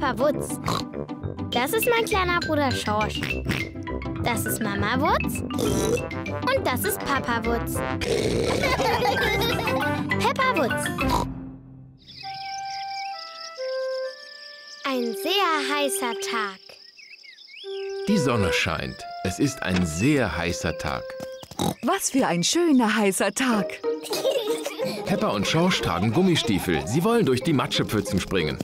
Papa Wutz. Das ist mein kleiner Bruder Schorsch. Das ist Mama Wutz. Und das ist Papa Wutz. Peppa Wutz. Ein sehr heißer Tag. Die Sonne scheint. Es ist ein sehr heißer Tag. Was für ein schöner heißer Tag. Peppa und Schorsch tragen Gummistiefel. Sie wollen durch die Matschepfützen springen.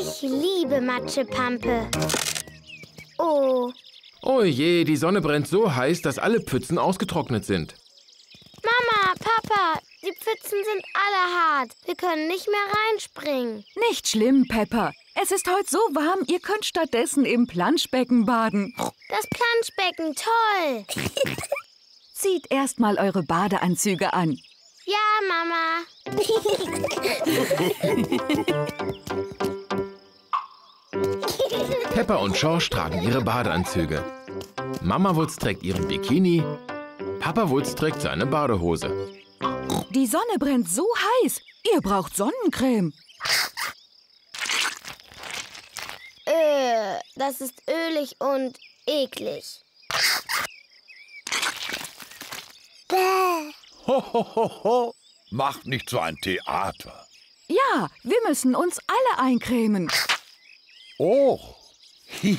Ich liebe Matschepampe. Oh, Oh je, die Sonne brennt so heiß, dass alle Pfützen ausgetrocknet sind. Mama, Papa, die Pfützen sind alle hart. Wir können nicht mehr reinspringen. Nicht schlimm, Pepper. Es ist heute so warm, ihr könnt stattdessen im Planschbecken baden. Das Planschbecken, toll. Zieht erst mal eure Badeanzüge an. Ja, Mama. Peppa und Schorsch tragen ihre Badeanzüge. Mama Wutz trägt ihren Bikini. Papa Wutz trägt seine Badehose. Die Sonne brennt so heiß. Ihr braucht Sonnencreme. Äh, das ist ölig und eklig. Bäh. Ho, ho, ho, ho. Macht nicht so ein Theater. Ja, wir müssen uns alle eincremen. Oh.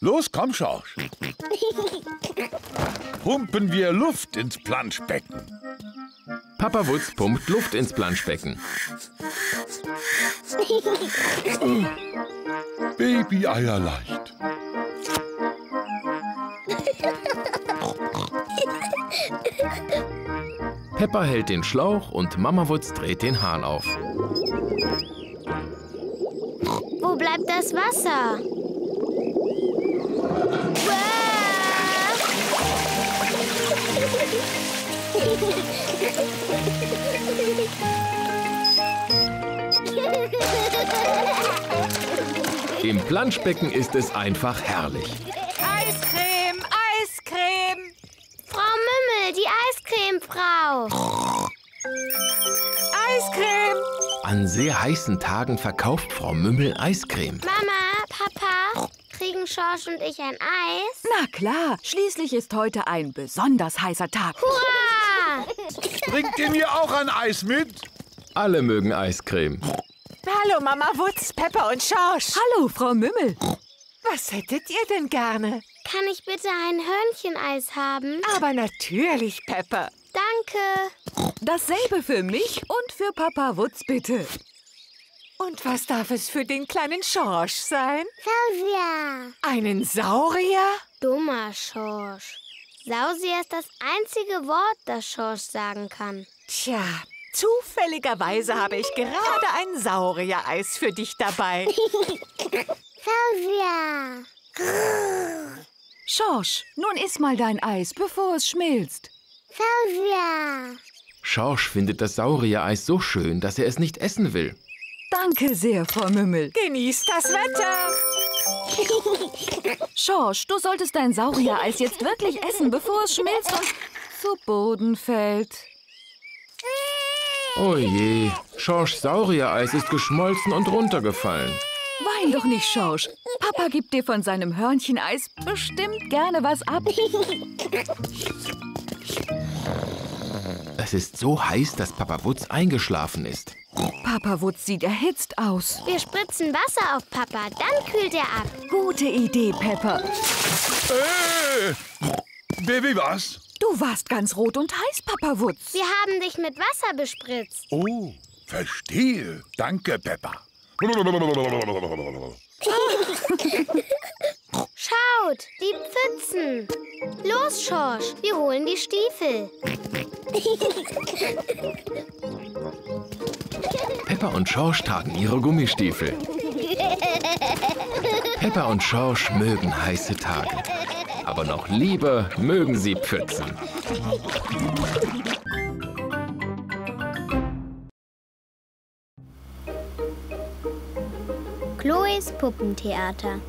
Los, komm, Schorsch. Pumpen wir Luft ins Planschbecken. Papa Wutz pumpt Luft ins Planschbecken. Baby-Eier leicht. Peppa hält den Schlauch und Mama Wutz dreht den Hahn auf. Wo bleibt das Wasser? Im Planschbecken ist es einfach herrlich. An sehr heißen Tagen verkauft Frau Mümmel Eiscreme. Mama, Papa, kriegen Schorsch und ich ein Eis? Na klar, schließlich ist heute ein besonders heißer Tag. Hurra! Bringt ihr mir auch ein Eis mit? Alle mögen Eiscreme. Hallo, Mama Wutz, Pepper und Schorsch. Hallo, Frau Mümmel. Was hättet ihr denn gerne? Kann ich bitte ein Hörncheneis haben? Aber natürlich, Pepper. Danke. Dasselbe für mich und für Papa Wutz, bitte. Und was darf es für den kleinen Schorsch sein? Sausia. Einen Saurier? Dummer Schorsch. Sausia ist das einzige Wort, das Schorsch sagen kann. Tja, zufälligerweise habe ich gerade ein Saurier-Eis für dich dabei. Sausia. Schorsch, nun iss mal dein Eis, bevor es schmilzt. Sausia. Schorsch findet das Sauriereis so schön, dass er es nicht essen will. Danke sehr, Frau Mümmel. Genießt das Wetter. Schorsch, du solltest dein Sauriereis jetzt wirklich essen, bevor es schmilzt und zu Boden fällt. Oh je, Schorschs Sauriereis ist geschmolzen und runtergefallen. Wein doch nicht, Schorsch. Papa gibt dir von seinem Hörncheneis bestimmt gerne was ab. Es ist so heiß, dass Papa Wutz eingeschlafen ist. Papa Wutz sieht erhitzt aus. Wir spritzen Wasser auf Papa, dann kühlt er ab. Gute Idee, Pepper. Äh, Baby, was? Du warst ganz rot und heiß, Papa Wutz. Wir haben dich mit Wasser bespritzt. Oh, verstehe. Danke, Peppa. Schaut, die Pfützen. Los, Schorsch, wir holen die Stiefel. Peppa und Schorsch tragen ihre Gummistiefel. Peppa und Schorsch mögen heiße Tage. Aber noch lieber mögen sie Pfützen. Chloes Puppentheater.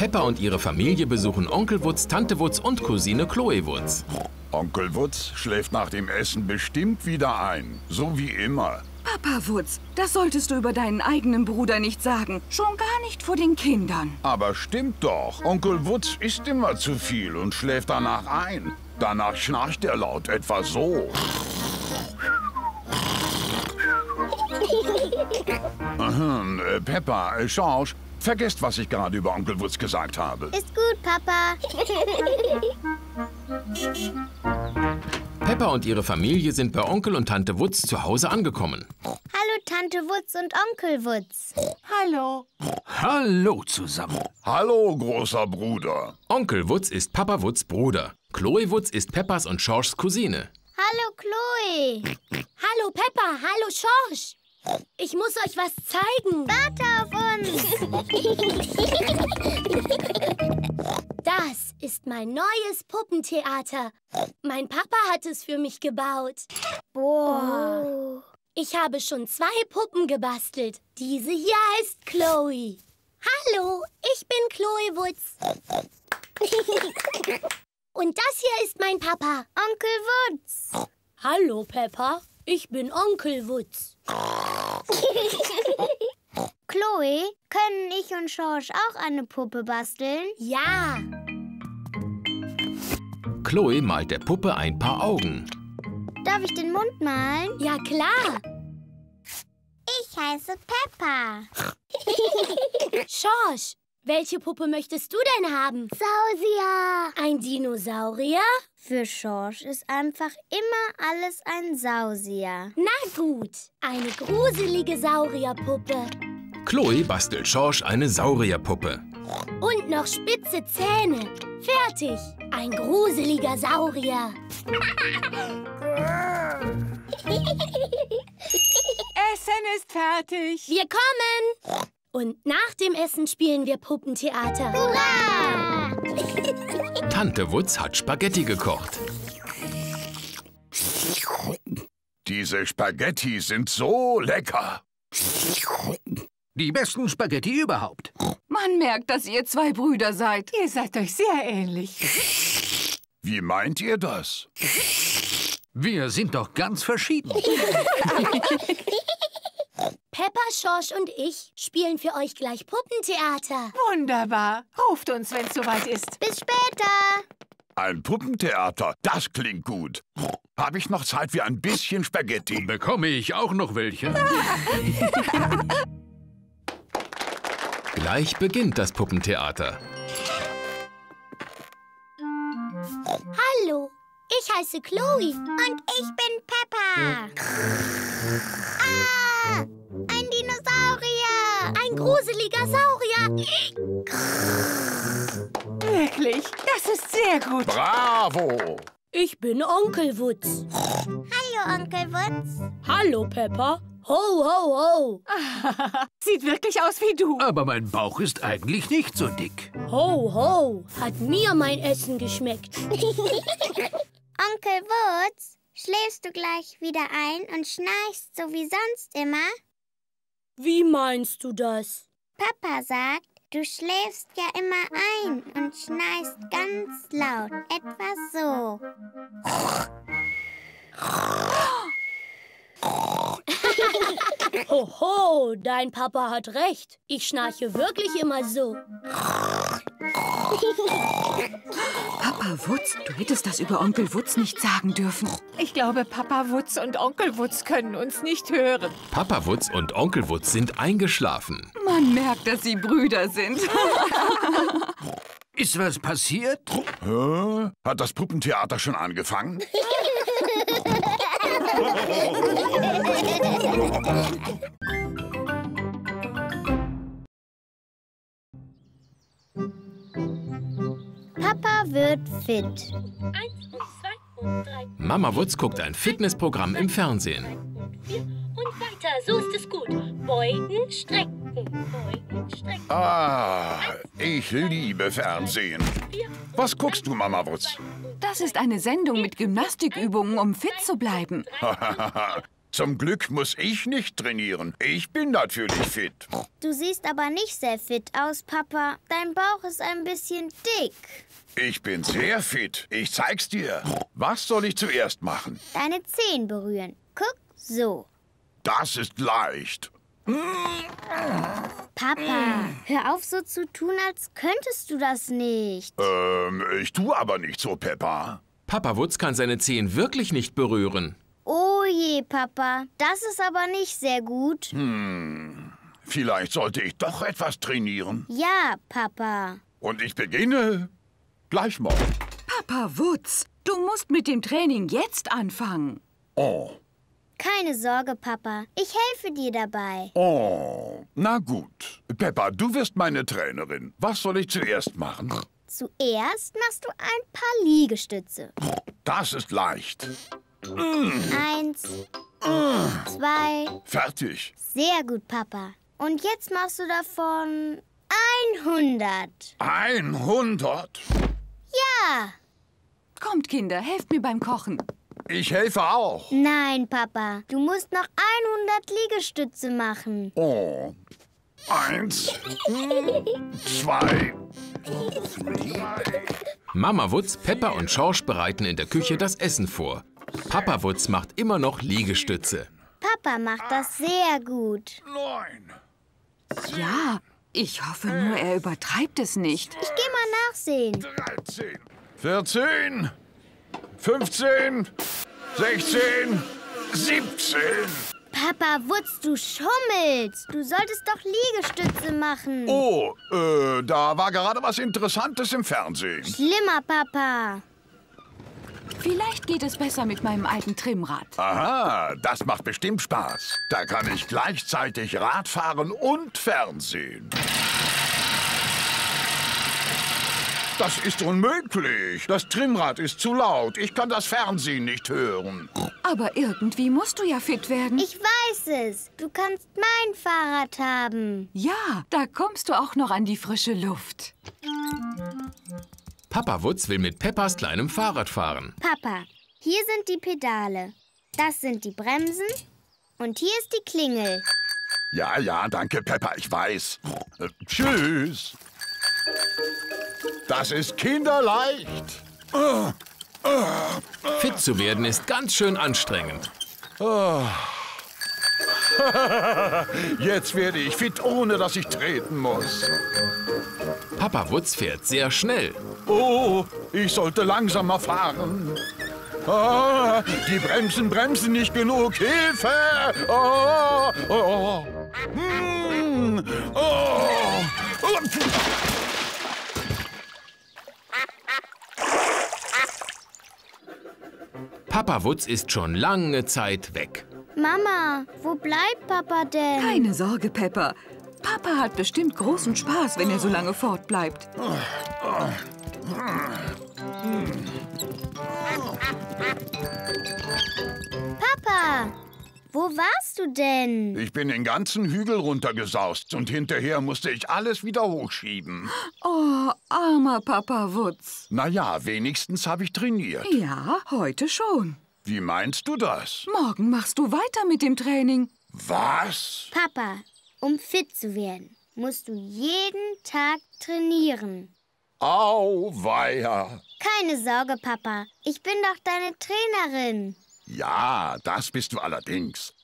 Peppa und ihre Familie besuchen Onkel Wutz, Tante Wutz und Cousine Chloe Wutz. Onkel Wutz schläft nach dem Essen bestimmt wieder ein. So wie immer. Papa Wutz, das solltest du über deinen eigenen Bruder nicht sagen. Schon gar nicht vor den Kindern. Aber stimmt doch. Onkel Wutz isst immer zu viel und schläft danach ein. Danach schnarcht er laut, etwa so. Aha, äh, Peppa, Schorsch, vergesst, was ich gerade über Onkel Wutz gesagt habe. Ist gut, Papa. Peppa und ihre Familie sind bei Onkel und Tante Wutz zu Hause angekommen. Hallo, Tante Wutz und Onkel Wutz. Hallo. Hallo zusammen. Hallo, großer Bruder. Onkel Wutz ist Papa Wutz Bruder. Chloe Wutz ist Peppas und Schorschs Cousine. Hallo, Chloe. Hallo Peppa, hallo Schorsch. Ich muss euch was zeigen. Warte auf uns. Das ist mein neues Puppentheater. Mein Papa hat es für mich gebaut. Boah. Ich habe schon zwei Puppen gebastelt. Diese hier heißt Chloe. Hallo, ich bin Chloe Wutz. Und das hier ist mein Papa. Onkel Wutz. Hallo Peppa, ich bin Onkel Wutz. Chloe, können ich und Schorsch auch eine Puppe basteln? Ja, Chloe malt der Puppe ein paar Augen. Darf ich den Mund malen? ja klar. Ich heiße Peppa. Schorsch, welche Puppe möchtest du denn haben? Sausia. Ein Dinosaurier? Für Schorsch ist einfach immer alles ein Sausier. Na gut, eine gruselige Saurierpuppe. Chloe bastelt Schorsch eine Saurierpuppe. Und noch spitze Zähne. Fertig. Ein gruseliger Saurier. Essen ist fertig. Wir kommen. Und nach dem Essen spielen wir Puppentheater. Tante Wutz hat Spaghetti gekocht. Diese Spaghetti sind so lecker. Die besten Spaghetti überhaupt. Man merkt, dass ihr zwei Brüder seid. Ihr seid euch sehr ähnlich. Wie meint ihr das? Wir sind doch ganz verschieden. Peppa, Schorsch und ich spielen für euch gleich Puppentheater. Wunderbar. Ruft uns, wenn es soweit ist. Bis später. Ein Puppentheater, das klingt gut. Habe ich noch Zeit für ein bisschen Spaghetti? Bekomme ich auch noch welche? Gleich beginnt das Puppentheater. Hallo, ich heiße Chloe. Und ich bin Peppa. Ah, gruseliger Saurier. Wirklich, das ist sehr gut. Bravo! Ich bin Onkel Wutz. Hallo, Onkel Wutz. Hallo, Peppa. Ho, ho, ho. Sieht wirklich aus wie du. Aber mein Bauch ist eigentlich nicht so dick. Ho, ho. Hat mir mein Essen geschmeckt. Onkel Wutz, schläfst du gleich wieder ein und schnarchst so wie sonst immer? Wie meinst du das? Papa sagt, du schläfst ja immer ein und schnarchst ganz laut. Etwa so. Hoho, dein Papa hat recht. Ich schnarche wirklich immer so. Papa Wutz, du hättest das über Onkel Wutz nicht sagen dürfen. Ich glaube, Papa Wutz und Onkel Wutz können uns nicht hören. Papa Wutz und Onkel Wutz sind eingeschlafen. Man merkt, dass sie Brüder sind. Ist was passiert? Hä? Hat das Puppentheater schon angefangen? Papa wird fit. Eins und zwei und drei Mama Wutz guckt ein Fitnessprogramm im Fernsehen. und weiter. So ist es gut. Beugen, strecken. Beugen, strecken. Ah, ich liebe Fernsehen. Was guckst du, Mama Wutz? Das ist eine Sendung mit Gymnastikübungen, um fit zu bleiben. Zum Glück muss ich nicht trainieren. Ich bin natürlich fit. Du siehst aber nicht sehr fit aus, Papa. Dein Bauch ist ein bisschen dick. Ich bin sehr fit. Ich zeig's dir. Was soll ich zuerst machen? Deine Zehen berühren. Guck, so. Das ist leicht. Papa, hör auf so zu tun, als könntest du das nicht. Ähm, ich tue aber nicht so, Peppa. Papa Wutz kann seine Zehen wirklich nicht berühren. Oh je, Papa, das ist aber nicht sehr gut. Vielleicht sollte ich doch etwas trainieren. Ja, Papa. Und ich beginne gleich morgen. Papa Wutz, du musst mit dem Training jetzt anfangen. Oh, Keine Sorge, Papa. Ich helfe dir dabei. oh. Na gut. Peppa, du wirst meine Trainerin. Was soll ich zuerst machen? Zuerst machst du ein paar Liegestütze. Das ist leicht. Eins, zwei. Fertig. Sehr gut, Papa. Und jetzt machst du davon 100. 100. Ja. Kommt, Kinder, helft mir beim Kochen. Ich helfe auch. Nein, Papa. Du musst noch 100 Liegestütze machen. Oh. Eins, zwei, drei. Mama Wutz, Peppa und Schorsch bereiten in der Küche das Essen vor. Papa Wutz macht immer noch Liegestütze. Papa macht das sehr gut. neun. Ja, ich hoffe nur, er übertreibt es nicht. Ich geh mal nachsehen. 13, 14, 15, 16, 17. Papa Wutz, du schummelst. Du solltest doch Liegestütze machen. Oh, äh, da war gerade was Interessantes im Fernsehen. Schlimmer, Papa. Vielleicht geht es besser mit meinem alten Trimmrad. Aha, das macht bestimmt Spaß. Da kann ich gleichzeitig Radfahren und Fernsehen. Das ist unmöglich. Das Trimmrad ist zu laut. Ich kann das Fernsehen nicht hören. Aber irgendwie musst du ja fit werden. Ich weiß es. Du kannst mein Fahrrad haben. ja, da kommst du auch noch an die frische Luft. Papa Wutz will mit Peppas kleinem Fahrrad fahren. Papa, hier sind die Pedale. Das sind die Bremsen. Und hier ist die Klingel. Ja, ja, danke, Peppa, ich weiß. Äh, tschüss. Das ist kinderleicht. Fit zu werden ist ganz schön anstrengend. Jetzt werde ich fit, ohne dass ich treten muss. Papa Wutz fährt sehr schnell. Oh, ich sollte langsamer fahren. Ah, die Bremsen bremsen nicht genug. Hilfe! Oh, oh, oh. Hm, oh. Papa Wutz ist schon lange Zeit weg. Mama, wo bleibt Papa denn? Keine Sorge, Pepper. Papa hat bestimmt großen Spaß, wenn er so lange fortbleibt. Wo warst du denn? Ich bin den ganzen Hügel runtergesaust und hinterher musste ich alles wieder hochschieben. Oh, armer Papa Wutz. Naja, wenigstens habe ich trainiert. Ja, heute schon. Wie meinst du das? Morgen machst du weiter mit dem Training. Was? Papa, um fit zu werden, musst du jeden Tag trainieren. Auweia. Keine Sorge, Papa. Ich bin doch deine Trainerin. Ja, das bist du allerdings.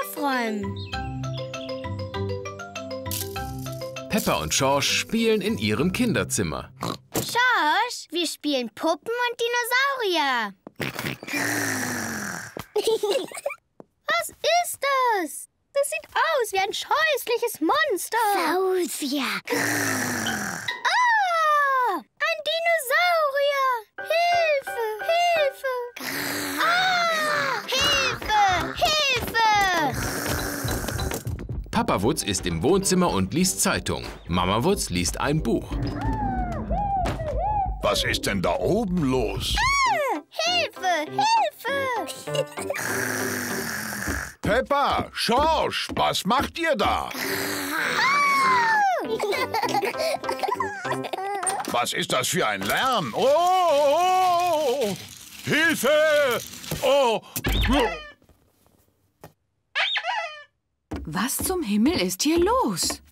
Aufräumen. Peppa und Schorsch spielen in ihrem Kinderzimmer. Schorsch, wir spielen Puppen und Dinosaurier. Was ist das? Das sieht aus wie ein scheußliches Monster. Saurier. Ah, ein Dinosaurier. Hilfe, Hilfe. Ah, Hilfe, Hilfe. Papa Wutz ist im Wohnzimmer und liest Zeitung. Mama Wutz liest ein Buch. Was ist denn da oben los? Hilfe, Hilfe. Peppa, Schorsch, was macht ihr da? Was ist das für ein Lärm? Oh, oh, oh. Hilfe! Oh! Was zum Himmel ist hier los?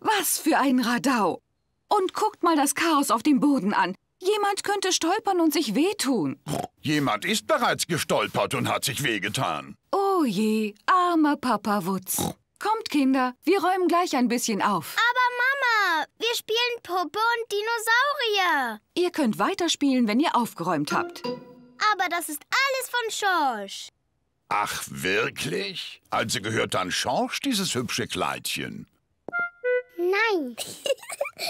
Was für ein Radau! Und guckt mal das Chaos auf dem Boden an. Jemand könnte stolpern und sich wehtun. Jemand ist bereits gestolpert und hat sich wehgetan. Oh je, armer Papa Wutz. Kommt, Kinder, wir räumen gleich ein bisschen auf. Aber Mama, wir spielen Puppe und Dinosaurier. Ihr könnt weiterspielen, wenn ihr aufgeräumt habt. Aber das ist alles von Schorsch. Ach, wirklich? Also gehört dann Schorsch dieses hübsche Kleidchen? Nein.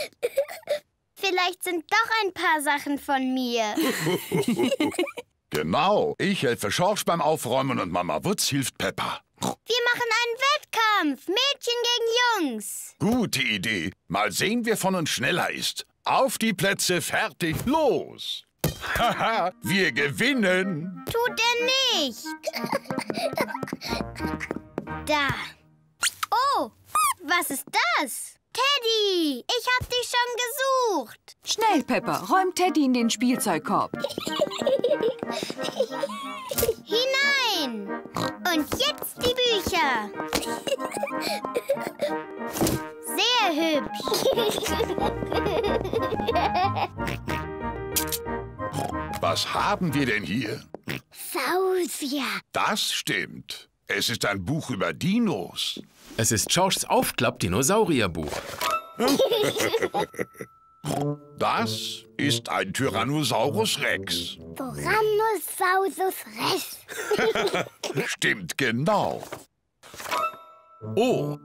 Vielleicht sind doch ein paar Sachen von mir. Genau. Ich helfe Schorsch beim Aufräumen und Mama Wutz hilft Peppa. Wir machen einen Wettkampf. Mädchen gegen Jungs. Gute Idee. Mal sehen, wer von uns schneller ist. Auf die Plätze, fertig, los! Haha, wir gewinnen! Tut er nicht. Da. Oh, was ist das? Teddy, ich hab dich schon gesucht. Schnell, Pepper, räumt Teddy in den Spielzeugkorb. Hinein. Und jetzt die Bücher. Sehr hübsch. Was haben wir denn hier? Sausia. Das stimmt. Es ist ein Buch über Dinos. Es ist Schorschs Aufklapp-Dinosaurierbuch. Das ist ein Tyrannosaurus Rex. Tyrannosaurus Rex. Stimmt genau. Oh,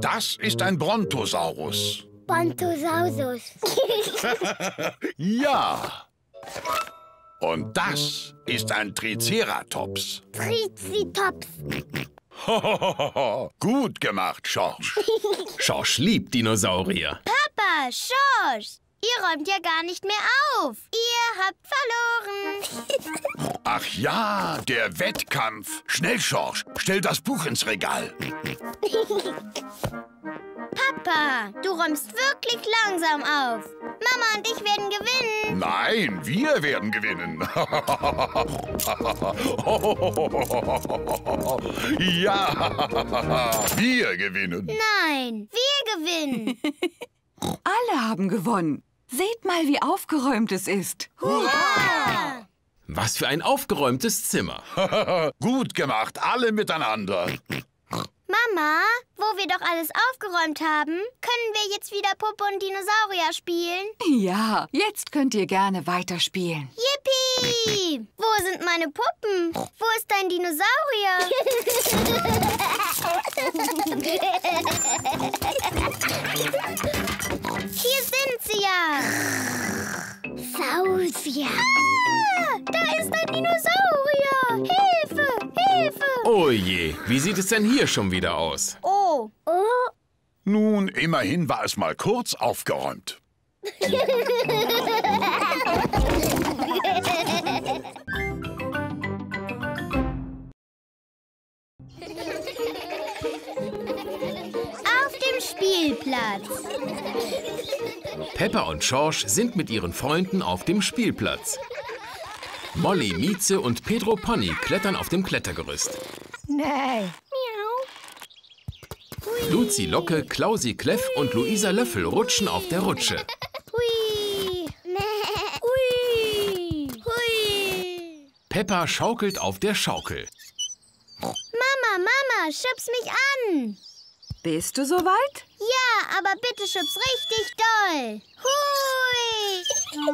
das ist ein Brontosaurus. Brontosaurus. Ja. Und das ist ein Triceratops. Triceratops. Gut gemacht, Schorsch. Schorsch liebt Dinosaurier. Papa, Schorsch, ihr räumt ja gar nicht mehr auf. Ihr habt verloren. Ach ja, der Wettkampf. Schnell, Schorsch, stell das Buch ins Regal. Papa, du räumst wirklich langsam auf. Mama und ich werden gewinnen. Nein, wir werden gewinnen. ja, wir gewinnen. Nein, wir gewinnen. Alle haben gewonnen. Seht mal, wie aufgeräumt es ist. Hurra! Was für ein aufgeräumtes Zimmer. Gut gemacht, alle miteinander. Mama, wo wir doch alles aufgeräumt haben, können wir jetzt wieder Puppe und Dinosaurier spielen? Ja, jetzt könnt ihr gerne weiterspielen. Yippie! Wo sind meine Puppen? Wo ist dein Dinosaurier? Hier sind sie ja. Sausia. Ah, da ist ein Dinosaurier. Hilfe, Hilfe. Oh je, wie sieht es denn hier schon wieder aus? Oh. Oh. Nun, immerhin war es mal kurz aufgeräumt. Auf dem Spielplatz. Peppa und Schorsch sind mit ihren Freunden auf dem Spielplatz. Molly, Mieze und Pedro Pony klettern auf dem Klettergerüst. Nee. Luzi Locke, Klausi Kleff und Luisa Löffel rutschen auf der Rutsche. Hui. Hui. Hui. Peppa schaukelt auf der Schaukel. Mama, Mama, schubs mich an. Bist du soweit? Ja, aber bitte schubs richtig doll. Hui. Höher,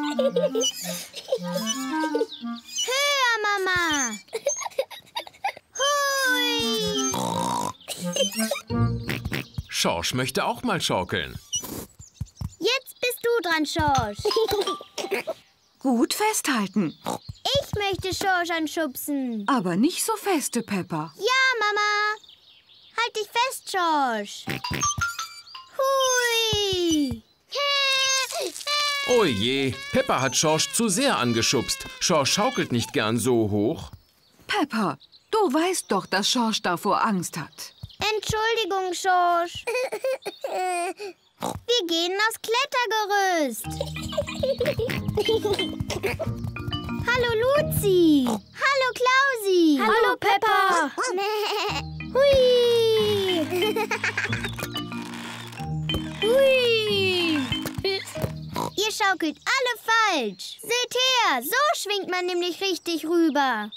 Mama. Hui. Schorsch möchte auch mal schaukeln. Jetzt bist du dran, Schorsch. Gut festhalten. Ich möchte Schorsch anschubsen. Aber nicht so feste, Peppa. Ja, Mama. Halt dich fest, Schorsch. Hui. Oh je, Peppa hat Schorsch zu sehr angeschubst. Schorsch schaukelt nicht gern so hoch. Peppa, du weißt doch, dass Schorsch davor Angst hat. Entschuldigung, Schorsch. Wir gehen aufs Klettergerüst. Hallo, Luzi. Hallo, Klausi. Hallo, Hallo Peppa. Hui. Hui schaukelt alle falsch. Seht her, so schwingt man nämlich richtig rüber.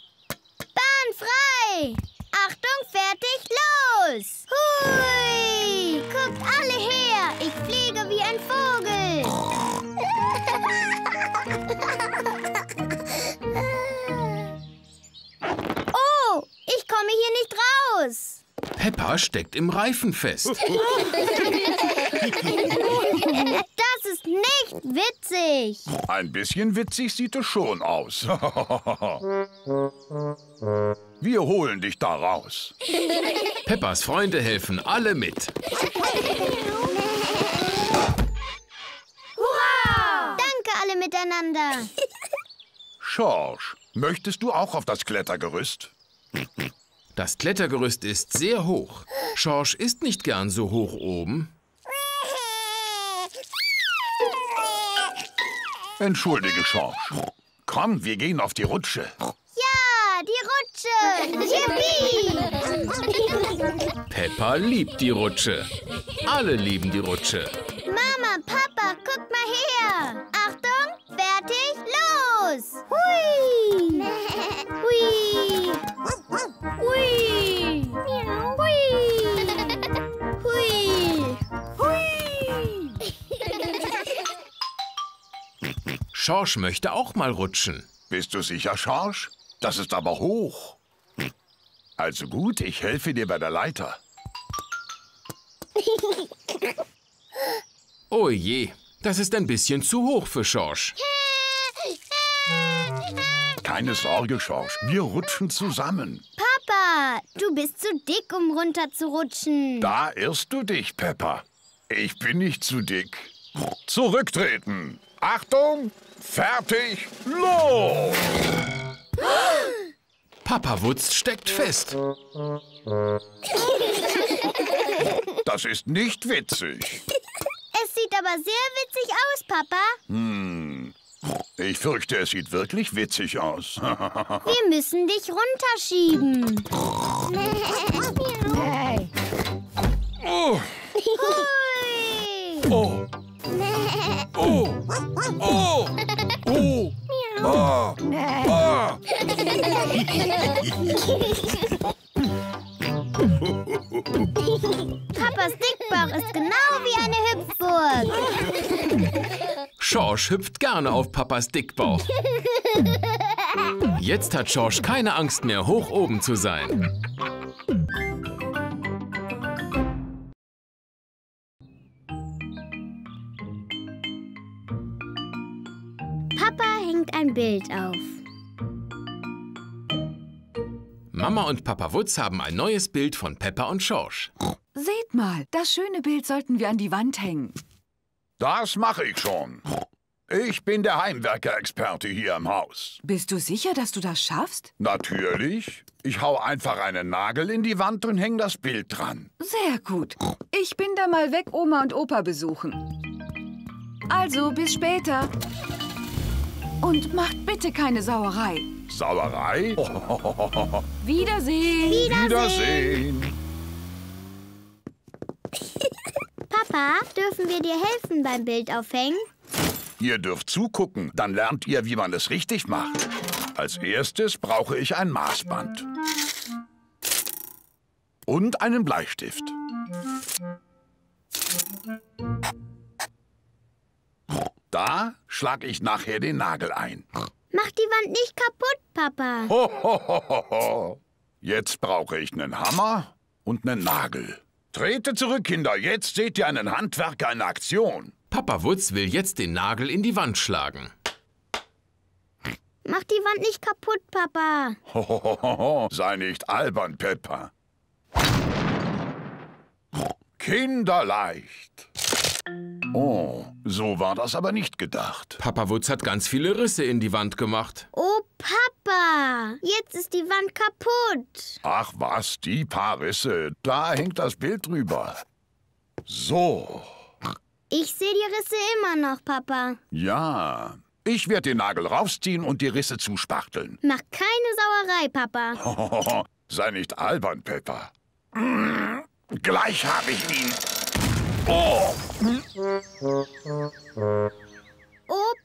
Bahn frei! Achtung, fertig, los! Hui! Guckt alle her, ich fliege wie ein Vogel. Oh, ich komme hier nicht raus. Peppa steckt im Reifen fest. Nicht witzig. Ein bisschen witzig sieht es schon aus. Wir holen dich da raus. Peppas Freunde helfen alle mit. Danke alle miteinander. Schorsch, möchtest du auch auf das Klettergerüst? Das Klettergerüst ist sehr hoch. Schorsch ist nicht gern so hoch oben. Entschuldige, Schorsch. Komm, wir gehen auf die Rutsche. Ja, die Rutsche. Yippie! Peppa liebt die Rutsche. Alle lieben die Rutsche. Mama, Papa, guckt mal her. Achtung, fertig, los. Hui. Hui. Hui. Schorsch möchte auch mal rutschen. Bist du sicher, Schorsch? Das ist aber hoch. Also gut, ich helfe dir bei der Leiter. Oh je, das ist ein bisschen zu hoch für Schorsch. Keine Sorge, Schorsch, wir rutschen zusammen. Papa, du bist zu dick, um runterzurutschen. Da irrst du dich, Peppa. Ich bin nicht zu dick. Zurücktreten. Achtung, fertig, los! Papa Wutz steckt fest. Das ist nicht witzig. Es sieht aber sehr witzig aus, Papa. Ich fürchte, es sieht wirklich witzig aus. Wir müssen dich runterschieben. Oh, Hui. oh, oh, oh. Papas Dickbauch ist genau wie eine Hüpfburg. Schorsch hüpft gerne auf Papas Dickbauch. Jetzt hat Schorsch keine Angst mehr, hoch oben zu sein. Und Papa Wutz haben ein neues Bild von Peppa und Schorsch. Seht mal, das schöne Bild sollten wir an die Wand hängen. Das mache ich schon. Ich bin der Heimwerker-Experte hier im Haus. Bist du sicher, dass du das schaffst? Natürlich. Ich hau einfach einen Nagel in die Wand und häng das Bild dran. Sehr gut. Ich bin da mal weg Oma und Opa besuchen. Also, bis später. Und macht bitte keine Sauerei. Sauerei? Wiedersehen. Wiedersehen. Papa, dürfen wir dir helfen beim Bildaufhängen? Ihr dürft zugucken, dann lernt ihr, wie man es richtig macht. Als erstes brauche ich ein Maßband. Und einen Bleistift. Da schlage ich nachher den Nagel ein. Mach die Wand nicht kaputt, Papa. Ho, ho, ho, ho, ho. Jetzt brauche ich einen Hammer und einen Nagel. Trete zurück, Kinder. Jetzt seht ihr einen Handwerker in Aktion. Papa Wutz will jetzt den Nagel in die Wand schlagen. Mach die Wand nicht kaputt, Papa. Ho, ho, ho, ho, ho. Sei nicht albern, Peppa. Kinderleicht. Oh, so war das aber nicht gedacht. Papa Wutz hat ganz viele Risse in die Wand gemacht. Oh, Papa, jetzt ist die Wand kaputt. Ach was, die paar Risse. Da hängt das Bild drüber. So, Ich sehe die Risse immer noch, Papa. ja. Ich werde den Nagel rausziehen und die Risse zuspachteln. Mach keine Sauerei, Papa. Hohoho, Sei nicht albern, Peppa. Gleich habe ich ihn. Oh.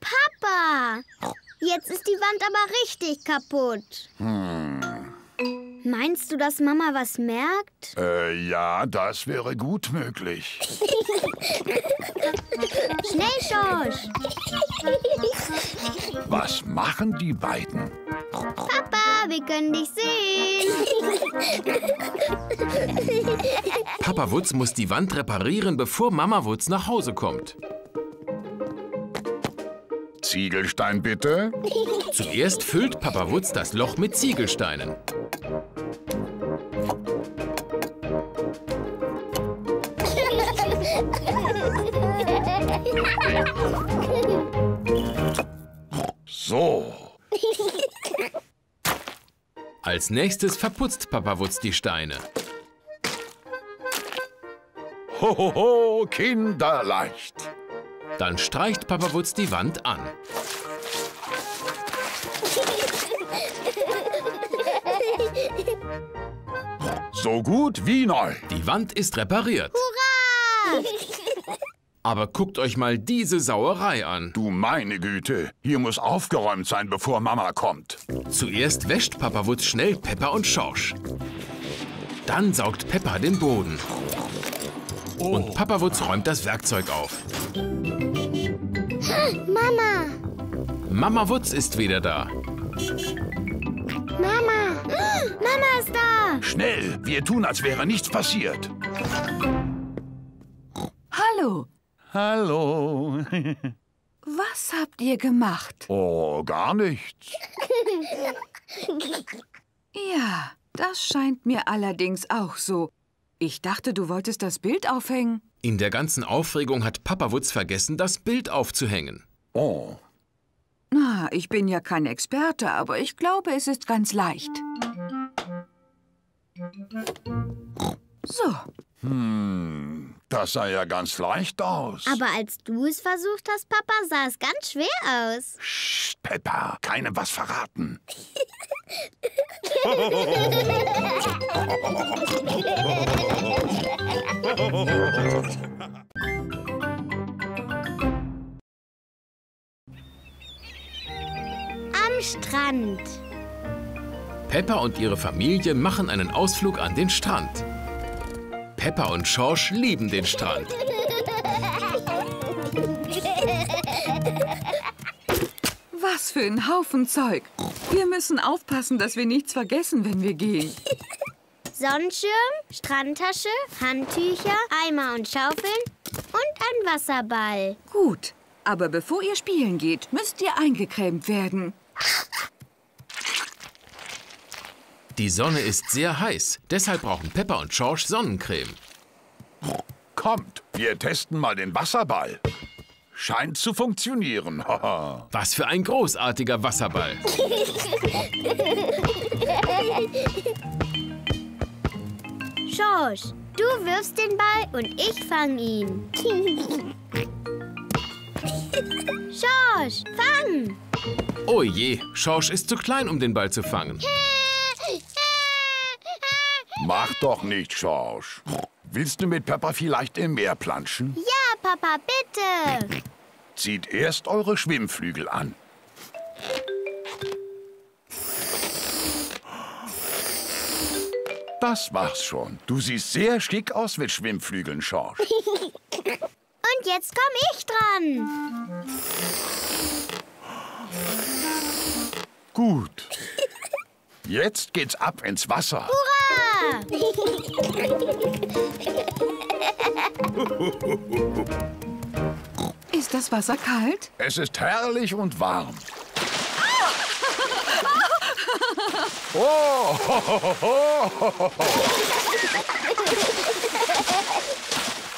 Papa! Jetzt ist die Wand aber richtig kaputt. Hm. Meinst du, dass Mama was merkt? Äh, ja, das wäre gut möglich. Schnell, Schorsch! Was machen die beiden? Papa, wir können dich sehen. Papa Wutz muss die Wand reparieren, bevor Mama Wutz nach Hause kommt. Ziegelstein bitte. Zuerst füllt Papa Wutz das Loch mit Ziegelsteinen. So. Als nächstes verputzt Papa Wutz die Steine. Hohoho, kinderleicht. Dann streicht Papa Wutz die Wand an. So gut wie neu. Die Wand ist repariert. Hurra! Aber guckt euch mal diese Sauerei an. Du meine Güte, hier muss aufgeräumt sein, bevor Mama kommt. Zuerst wäscht Papa Wutz schnell Pepper und Schorsch. Dann saugt Peppa den Boden. Und Papa Wutz räumt das Werkzeug auf. Mama! Mama Wutz ist wieder da. Mama! Mama ist da! Schnell, wir tun, als wäre nichts passiert. Hallo, Hallo. was habt ihr gemacht? Oh, gar nichts. Ja, das scheint mir allerdings auch so. Ich dachte, du wolltest das Bild aufhängen. In der ganzen Aufregung hat Papa Wutz vergessen, das Bild aufzuhängen. Oh, Na, ich bin ja kein Experte, aber ich glaube, es ist ganz leicht. So, das sah ja ganz leicht aus. Aber als du es versucht hast, Papa, sah es ganz schwer aus. Psst, Peppa, keinem was verraten. Am Strand. Peppa und ihre Familie machen einen Ausflug an den Strand. Peppa und Schorsch lieben den Strand. was für ein Haufen Zeug. Wir müssen aufpassen, dass wir nichts vergessen, wenn wir gehen. Sonnenschirm, Strandtasche, Handtücher, Eimer und Schaufeln und ein Wasserball. Gut, aber bevor ihr spielen geht, müsst ihr eingecremt werden. Die Sonne ist sehr heiß, deshalb brauchen Peppa und Schorsch Sonnencreme. Kommt, wir testen mal den Wasserball. Scheint zu funktionieren. haha. Was für ein großartiger Wasserball. Schorsch, du wirfst den Ball und ich fang ihn. Schorsch, fang! Oh je, Schorsch ist zu klein, um den Ball zu fangen. Mach doch nicht, Schorsch. Willst du mit Peppa vielleicht im Meer planschen? Ja, Papa, bitte. Zieht erst eure Schwimmflügel an. Das war's schon. Du siehst sehr schick aus mit Schwimmflügeln, Schorsch. Und jetzt komm ich dran. Gut. Jetzt geht's ab ins Wasser. Hurra! Ist das Wasser kalt? Es ist herrlich und warm. Oh,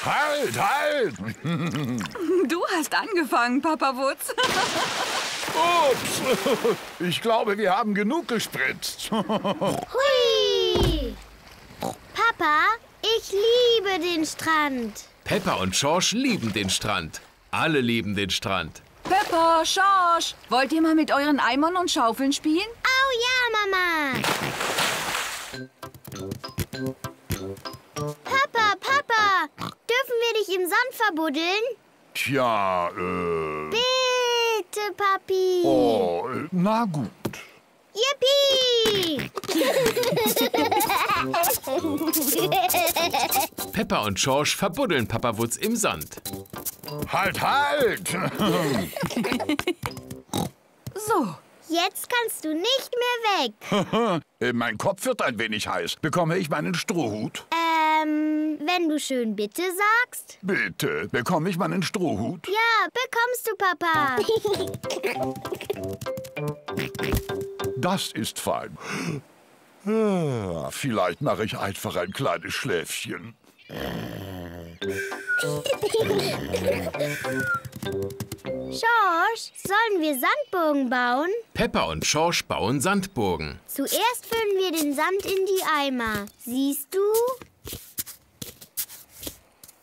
halt, halt! Du hast angefangen, Papa Wutz. Ups! Ich glaube, wir haben genug gespritzt. Hui! Papa, ich liebe den Strand. Peppa und Schorsch lieben den Strand. Alle lieben den Strand. Pepper, Schorsch, wollt ihr mal mit euren Eimern und Schaufeln spielen? Oh ja, Mama. Verbuddeln? Tja, äh, Bitte. Papi. Oh, na gut. Yippie! Peppa und Schorsch verbuddeln Papa Wutz im Sand. Halt, halt! So, Jetzt kannst du nicht mehr weg. Äh, mein Kopf wird ein wenig heiß. Bekomme ich meinen Strohhut? Ähm, wenn du schön bitte sagst. Bitte, bekomme ich meinen Strohhut? Ja, bekommst du, Papa. Das ist fein. Ah, Vielleicht mache ich einfach ein kleines Schläfchen. Schorsch, sollen wir Sandburgen bauen? Peppa und Schorsch bauen Sandburgen. Zuerst füllen wir den Sand in die Eimer. Siehst du?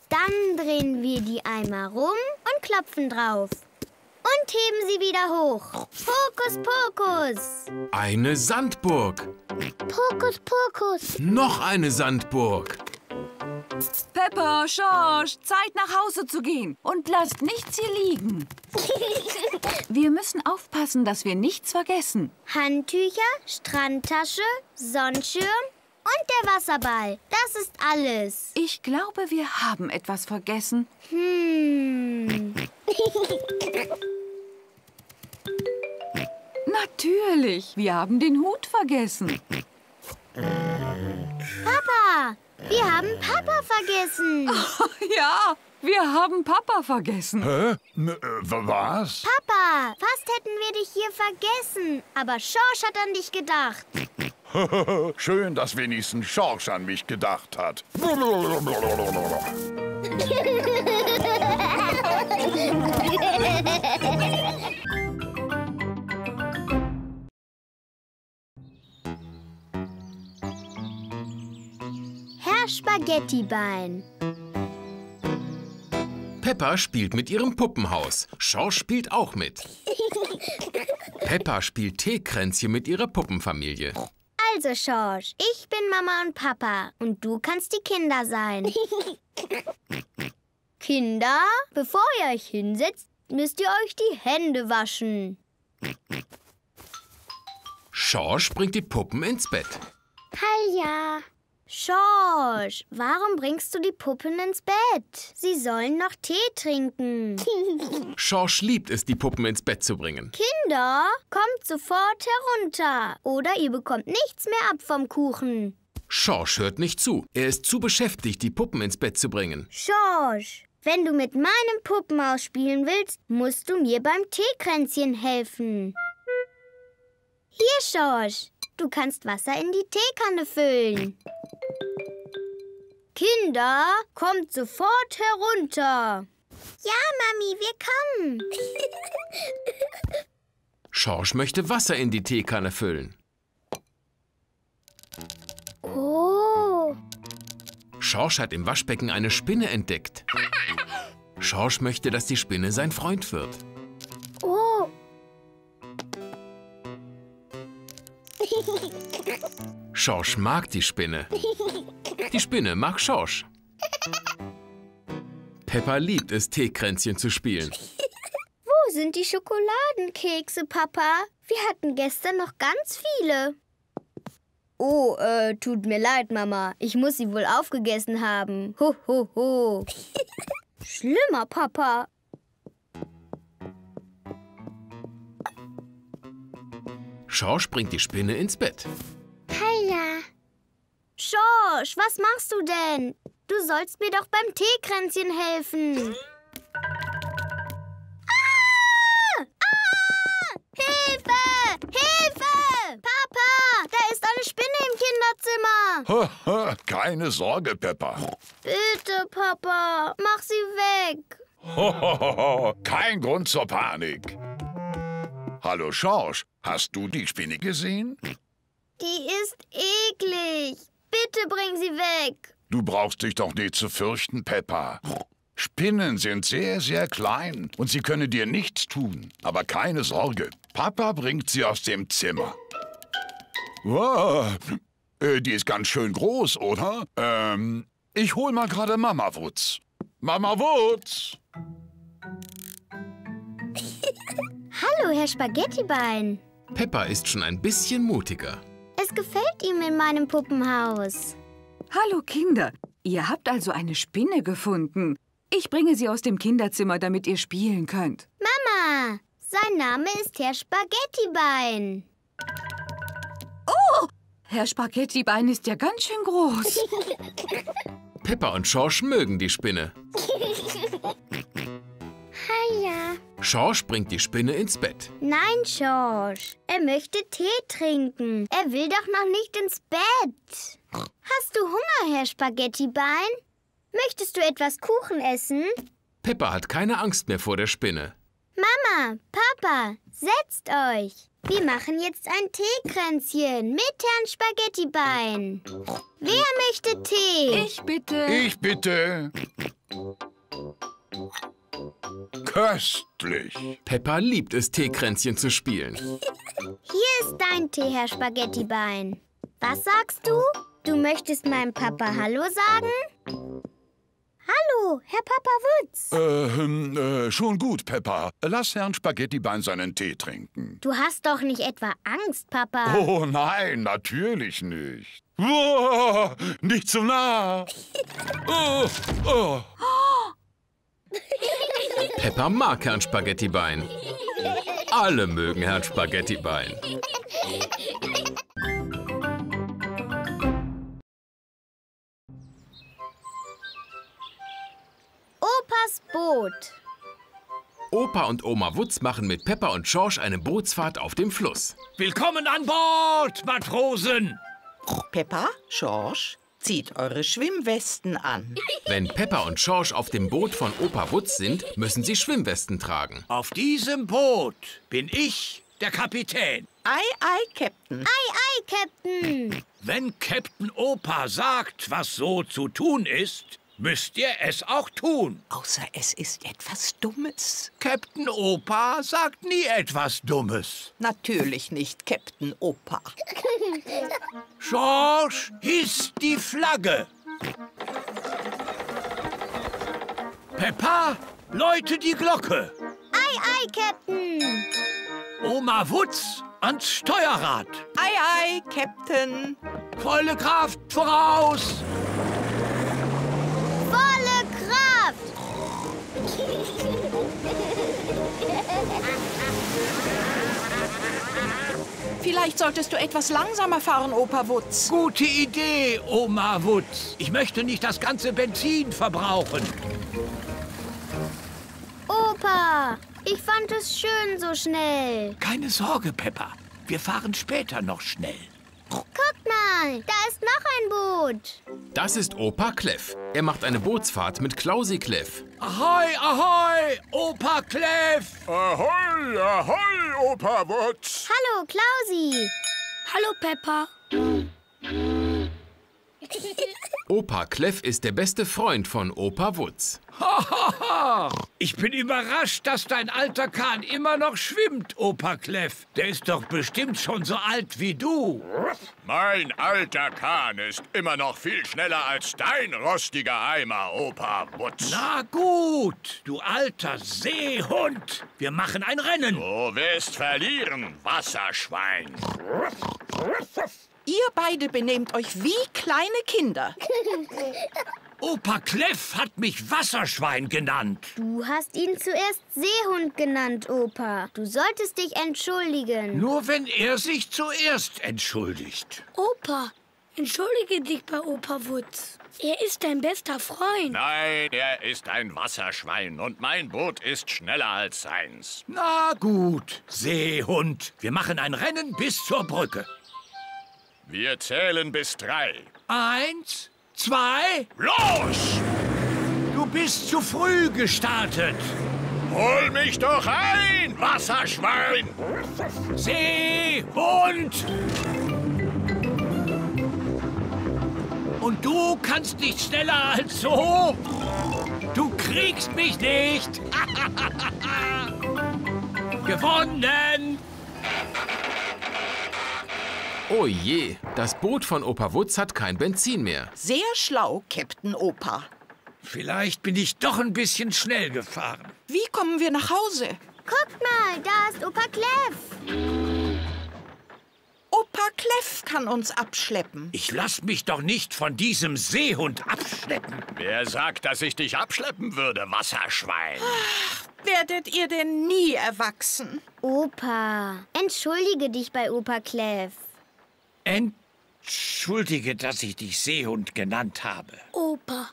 Dann drehen wir die Eimer rum und klopfen drauf. Und heben sie wieder hoch. Hokus Pokus. Eine Sandburg. Pokus Pokus. Noch eine Sandburg. Peppa, Schorsch, Zeit nach Hause zu gehen. Und lasst nichts hier liegen. Wir müssen aufpassen, dass wir nichts vergessen. Handtücher, Strandtasche, Sonnenschirm und der Wasserball. Das ist alles. Ich glaube, wir haben etwas vergessen. Hm. Natürlich, wir haben den Hut vergessen. Papa, wir haben Papa vergessen. Ja, wir haben Papa vergessen. Hä? N äh, was? Papa, fast hätten wir dich hier vergessen. Aber Schorsch hat an dich gedacht. Schön, dass wenigstens Schorsch an mich gedacht hat. Spaghettibein. Peppa spielt mit ihrem Puppenhaus. Schorsch spielt auch mit. Peppa spielt Teekränzchen mit ihrer Puppenfamilie. Also, Schorsch, ich bin Mama und Papa und du kannst die Kinder sein. Kinder, bevor ihr euch hinsetzt, müsst ihr euch die Hände waschen. Schorsch bringt die Puppen ins Bett. Halja. Schorsch, warum bringst du die Puppen ins Bett? Sie sollen noch Tee trinken. Schorsch liebt es, die Puppen ins Bett zu bringen. Kinder, kommt sofort herunter. Oder ihr bekommt nichts mehr ab vom Kuchen. Schorsch hört nicht zu. Er ist zu beschäftigt, die Puppen ins Bett zu bringen. Schorsch, wenn du mit meinem Puppenhaus spielen willst, musst du mir beim Teekränzchen helfen. Hier, Schorsch, du kannst Wasser in die Teekanne füllen. Kinder, kommt sofort herunter. Ja, Mami, wir kommen. Schorsch möchte Wasser in die Teekanne füllen. Oh, Schorsch hat im Waschbecken eine Spinne entdeckt. Schorsch möchte, dass die Spinne sein Freund wird. oh. Schorsch mag die Spinne. Die Spinne mag Schorsch. Peppa liebt es, Teekränzchen zu spielen. Wo sind die Schokoladenkekse, Papa? Wir hatten gestern noch ganz viele. Oh, äh, tut mir leid, Mama. Ich muss sie wohl aufgegessen haben. Ho, ho, ho. Schlimmer, Papa. Schorsch bringt die Spinne ins Bett. Heia. Schorsch, was machst du denn? Du sollst mir doch beim Teekränzchen helfen. Ah! Ah! Hilfe! Hilfe! Papa, da ist eine Spinne im Kinderzimmer. Keine Sorge, Peppa. Bitte, Papa, mach sie weg. Kein Grund zur Panik. Hallo, Schorsch. Hast du die Spinne gesehen? Die ist eklig. Bitte bring sie weg. Du brauchst dich doch nicht zu fürchten, Peppa. Spinnen sind sehr, sehr klein und sie können dir nichts tun. Aber keine Sorge, Papa bringt sie aus dem Zimmer. Wow, äh, die ist ganz schön groß, oder? Ähm, ich hol mal gerade Mama Wutz. Mama Wutz! Hallo, Hallo, Herr Spaghettibein. Peppa ist schon ein bisschen mutiger. Es gefällt ihm in meinem Puppenhaus. Hallo Kinder, ihr habt also eine Spinne gefunden. Ich bringe sie aus dem Kinderzimmer, damit ihr spielen könnt. Mama, sein Name ist Herr Spaghettibein. Herr Spaghettibein ist ja ganz schön groß. Peppa und Schorsch mögen die Spinne. Schorsch bringt die Spinne ins Bett. Nein, George. Er möchte Tee trinken. Er will doch noch nicht ins Bett. Hast du Hunger, Herr Spaghettibein? Möchtest du etwas Kuchen essen? Peppa hat keine Angst mehr vor der Spinne. Mama, Papa, setzt euch. Wir machen jetzt ein Teekränzchen mit Herrn Spaghettibein. Wer möchte Tee? Ich bitte. Ich bitte. Köstlich. Peppa liebt es, Teekränzchen zu spielen. Hier ist dein Tee, Herr Spaghettibein. Was sagst du? Du möchtest meinem Papa Hallo sagen? Hallo, Herr Papa Wutz. Ähm, äh, schon gut, Peppa. Lass Herrn Spaghettibein seinen Tee trinken. Du hast doch nicht etwa Angst, Papa. Oh nein, natürlich nicht. Oh, nicht so nah. Oh, oh. Peppa mag Herrn Spaghettibein. Alle mögen Herrn Spaghettibein. Opas Boot. Opa und Oma Wutz machen mit Peppa und Schorsch eine Bootsfahrt auf dem Fluss. Willkommen an Bord, Matrosen! Peppa, George, zieht eure Schwimmwesten an. Wenn Peppa und Schorsch auf dem Boot von Opa Wutz sind, müssen sie Schwimmwesten tragen. Auf diesem Boot bin ich der Kapitän. Ei, ei, Captain. Ei, ei, Captain. Wenn Captain Opa sagt, was so zu tun ist, müsst ihr es auch tun. Außer es ist etwas Dummes. Captain Opa sagt nie etwas Dummes. Natürlich nicht, Captain Opa. George, hiss die Flagge. Peppa, läute die Glocke. Ei, ei, Captain. Oma Wutz ans Steuerrad. Ei, ei, Captain. Volle Kraft voraus. Vielleicht solltest du etwas langsamer fahren, Opa Wutz. Gute Idee, Oma Wutz. Ich möchte nicht das ganze Benzin verbrauchen. Opa, ich fand es schön so schnell. Keine Sorge, Peppa. Wir fahren später noch schnell. Mal, da ist noch ein Boot. Das ist Opa Kleff. Er macht eine Bootsfahrt mit Klausi Kleff. Ahoi, ahoi, Opa Kleff. Ahoi, ahoi, Opa Wutz. Hallo, Klausi. Hallo, Peppa. Opa Kleff ist der beste Freund von Opa Wutz. Ich bin überrascht, dass dein alter Kahn immer noch schwimmt, Opa Kleff. Der ist doch bestimmt schon so alt wie du. Mein alter Kahn ist immer noch viel schneller als dein rostiger Eimer, Opa Wutz. Na gut, du alter Seehund. Wir machen ein Rennen. Du wirst verlieren, Wasserschwein. Ihr beide benehmt euch wie kleine Kinder. Opa Kleff hat mich Wasserschwein genannt. Du hast ihn zuerst Seehund genannt, Opa. Du solltest dich entschuldigen. Nur wenn er sich zuerst entschuldigt. Opa, entschuldige dich bei Opa Wutz. Er ist dein bester Freund. Nein, er ist ein Wasserschwein und mein Boot ist schneller als seins. Na gut, Seehund. Wir machen ein Rennen bis zur Brücke. Wir zählen bis drei. Eins, zwei. Los! Du bist zu früh gestartet. Hol mich doch ein, Wasserschwein! Seehund! Und du kannst nicht schneller als so. Du kriegst mich nicht. Gewonnen! Oh je, das Boot von Opa Wutz hat kein Benzin mehr. Sehr schlau, Captain Opa. Vielleicht bin ich doch ein bisschen schnell gefahren. Wie kommen wir nach Hause? Guckt mal, da ist Opa Clef. Opa Kleff kann uns abschleppen. Ich lass mich doch nicht von diesem Seehund abschleppen. Wer sagt, dass ich dich abschleppen würde, Wasserschwein? Werdet ihr denn nie erwachsen? Opa, entschuldige dich bei Opa Clef. Entschuldige, dass ich dich Seehund genannt habe. Opa,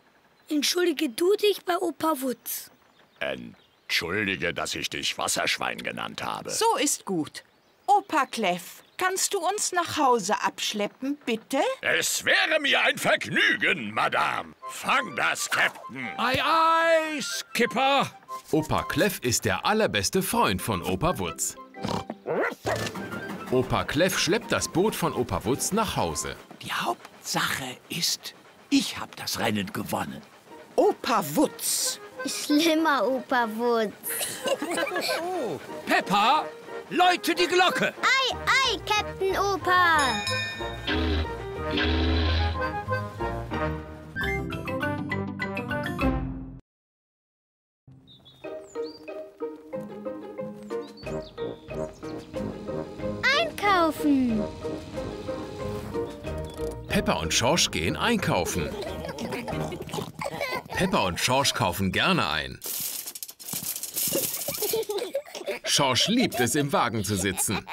entschuldige du dich bei Opa Wutz. Entschuldige, dass ich dich Wasserschwein genannt habe. So ist gut. Opa Kleff, kannst du uns nach Hause abschleppen, bitte? Es wäre mir ein Vergnügen, Madame. Fang das, Captain. Ei, ei, Skipper. Opa Clef ist der allerbeste Freund von Opa Wutz. Opa Clef schleppt das Boot von Opa Wutz nach Hause. Die Hauptsache ist, ich habe das Rennen gewonnen. Opa Wutz. Schlimmer Opa Wutz. Peppa, läute die Glocke. Ei, ei, Captain Opa. Peppa und Schorsch gehen einkaufen. Peppa und Schorsch kaufen gerne ein. Schorsch liebt es, im Wagen zu sitzen.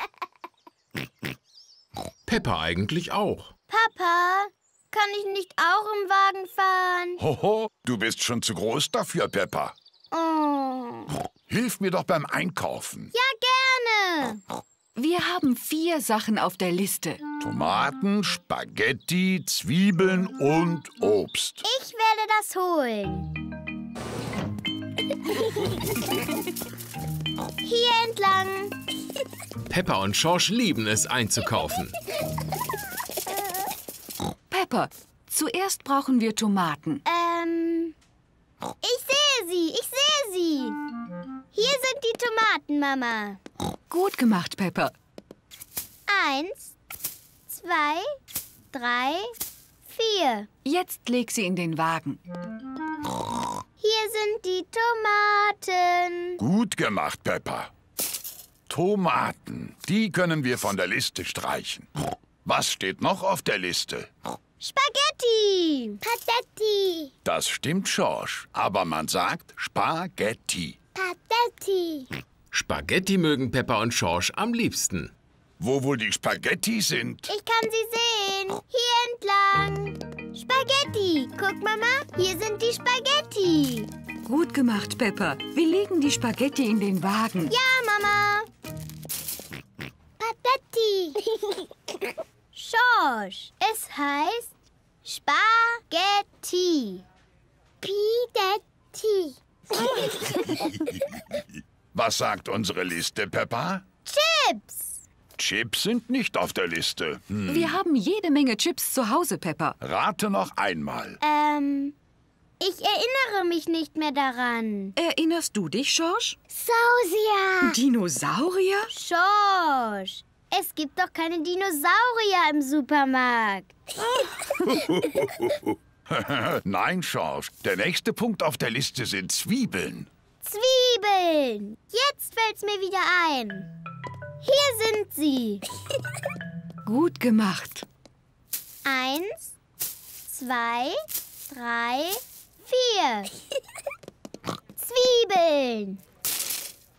Peppa eigentlich auch. Papa, kann ich nicht auch im Wagen fahren? Hoho, du bist schon zu groß dafür, Peppa. Oh. Hilf mir doch beim Einkaufen. Ja, gerne. Wir haben vier Sachen auf der Liste. Tomaten, Spaghetti, Zwiebeln und Obst. Ich werde das holen. Hier entlang. Peppa und Schorsch lieben es, einzukaufen. Pepper, zuerst brauchen wir Tomaten. Ähm, ich sehe sie, ich sehe sie. Hier sind die Tomaten, Mama. Gut gemacht, Pepper. Eins, zwei, drei, vier. Jetzt leg sie in den Wagen. Hier sind die Tomaten. Gut gemacht, Peppa. Tomaten, die können wir von der Liste streichen. Was steht noch auf der Liste? Spaghetti. Patetti. Das stimmt, Schorsch. Aber man sagt Spaghetti. Patetti. Spaghetti mögen Peppa und Schorsch am liebsten. Wo wohl die Spaghetti sind? Ich kann sie sehen. Hier entlang. Spaghetti. Guck, Mama, hier sind die Spaghetti. Gut gemacht, Pepper. Wir legen die Spaghetti in den Wagen. Ja, Mama. Patetti. Schorsch. Es heißt Spaghetti. Pidetti. Was sagt unsere Liste, Peppa? Chips. Chips sind nicht auf der Liste. Hm. Wir haben jede Menge Chips zu Hause, Pepper. Rate noch einmal. Ähm, ich erinnere mich nicht mehr daran. Erinnerst du dich, Schorsch? Sausia. Dinosaurier? Schorsch. Es gibt doch keine Dinosaurier im Supermarkt. Nein, Schorsch. Der nächste Punkt auf der Liste sind Zwiebeln. Zwiebeln. Jetzt fällt's mir wieder ein. Hier sind sie. Gut gemacht. Eins, zwei, drei, vier. Zwiebeln.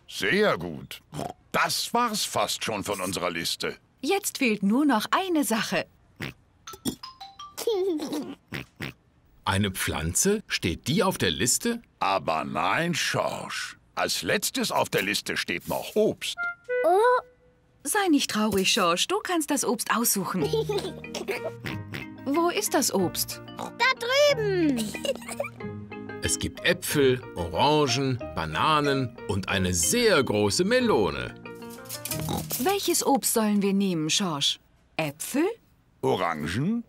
Sehr gut. Das war's fast schon von unserer Liste. Jetzt fehlt nur noch eine Sache. Eine Pflanze? Steht die auf der Liste? Aber nein, Schorsch. Als letztes auf der Liste steht noch Obst. Sei nicht traurig, Schorsch. Du kannst das Obst aussuchen. Wo ist das Obst? Da drüben. Es gibt Äpfel, Orangen, Bananen und eine sehr große Melone. Welches Obst sollen wir nehmen, Schorsch? Äpfel? Orangen?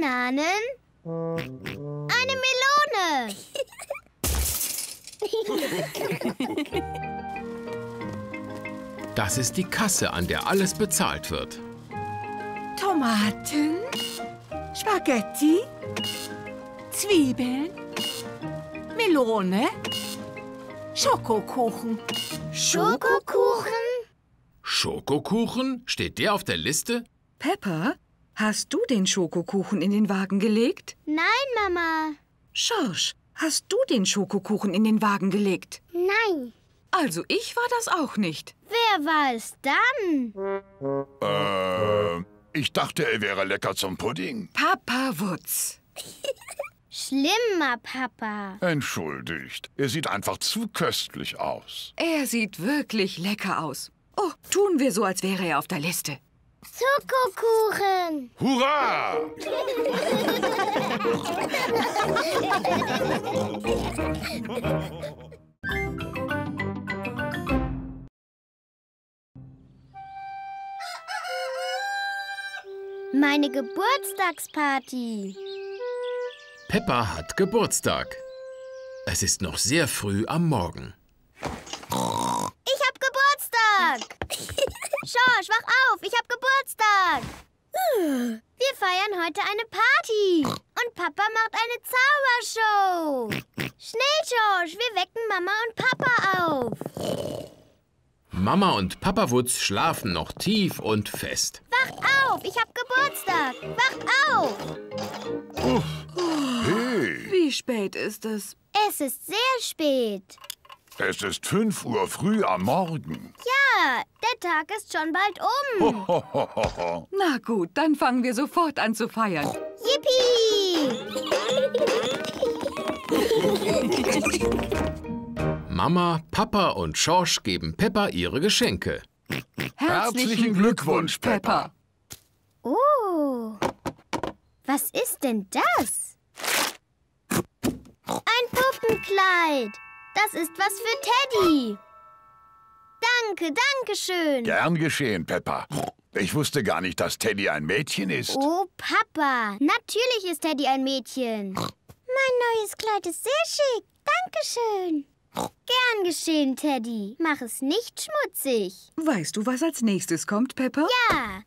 Bananen. Eine Melone. Das ist die Kasse, an der alles bezahlt wird. Tomaten, Spaghetti, Zwiebeln, Melone, Schokokuchen. Schokokuchen? Schokokuchen? Steht der auf der Liste? Peppa, hast du den Schokokuchen in den Wagen gelegt? Nein, Mama. Schorsch, hast du den Schokokuchen in den Wagen gelegt? Nein. Also ich war das auch nicht. Wer war es dann? Äh, ich dachte, er wäre lecker zum Pudding. Papa Wutz. Schlimmer Papa. Entschuldigt, er sieht einfach zu köstlich aus. Er sieht wirklich lecker aus. Oh, tun wir so, als wäre er auf der Liste. Schokokuchen. Hurra! Meine Geburtstagsparty. Peppa hat Geburtstag. Es ist noch sehr früh am Morgen. Ich hab Geburtstag. Schorsch, wach auf, ich hab Geburtstag. Wir feiern heute eine Party. Und Papa macht eine Zaubershow. Schnell, Schorsch, wir wecken Mama und Papa auf. Mama und Papa Wutz schlafen noch tief und fest. Wach auf, ich hab Geburtstag. Wach auf. Hey, Wie spät ist es? Es ist sehr spät. Es ist 5 Uhr früh am Morgen. Ja, der Tag ist schon bald um. Hohohoho. Na gut, dann fangen wir sofort an zu feiern. Yippie! Mama, Papa und Schorsch geben Peppa ihre Geschenke. Herzlichen Glückwunsch, Peppa. Oh, was ist denn das? Ein Puppenkleid. Das ist was für Teddy. Danke, danke schön. Gern geschehen, Peppa. Ich wusste gar nicht, dass Teddy ein Mädchen ist. Oh, Papa. Natürlich ist Teddy ein Mädchen. Mein neues Kleid ist sehr schick. Dankeschön. Gern geschehen, Teddy. Mach es nicht schmutzig. Weißt du, was als nächstes kommt, Peppa? Ja.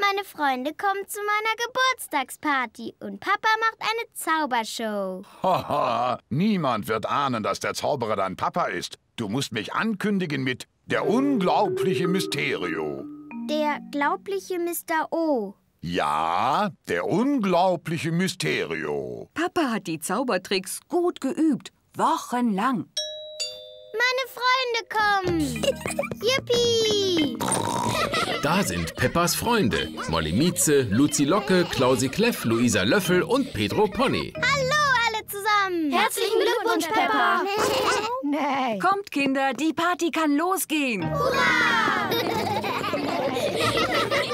Meine Freunde kommen zu meiner Geburtstagsparty und Papa macht eine Zaubershow. Haha, niemand wird ahnen, dass der Zauberer dein Papa ist. Du musst mich ankündigen mit der unglaubliche Mysterio. Der glaubliche Mr. O. Ja, der unglaubliche Mysterio. Papa hat die Zaubertricks gut geübt. Wochenlang. Meine Freunde kommen. Yippie! Da sind Peppas Freunde. Molly Mieze, Luzi Locke, Klausi Kleff, Luisa Löffel und Pedro Pony. Hallo alle zusammen. Herzlichen Glückwunsch, Peppa. Nee. Kommt, Kinder, die Party kann losgehen.